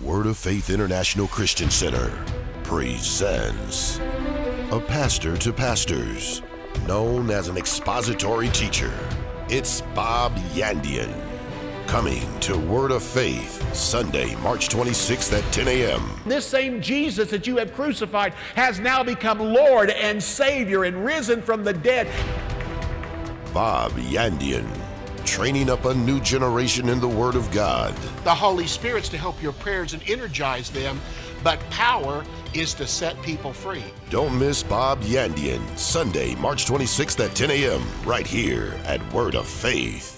Word of Faith International Christian Center presents a pastor to pastors, known as an expository teacher. It's Bob Yandian. Coming to Word of Faith, Sunday, March 26th at 10 a.m. This same Jesus that you have crucified has now become Lord and Savior and risen from the dead. Bob Yandian, training up a new generation in the Word of God. The Holy Spirit's to help your prayers and energize them, but power is to set people free. Don't miss Bob Yandian, Sunday, March 26th at 10 a.m., right here at Word of Faith.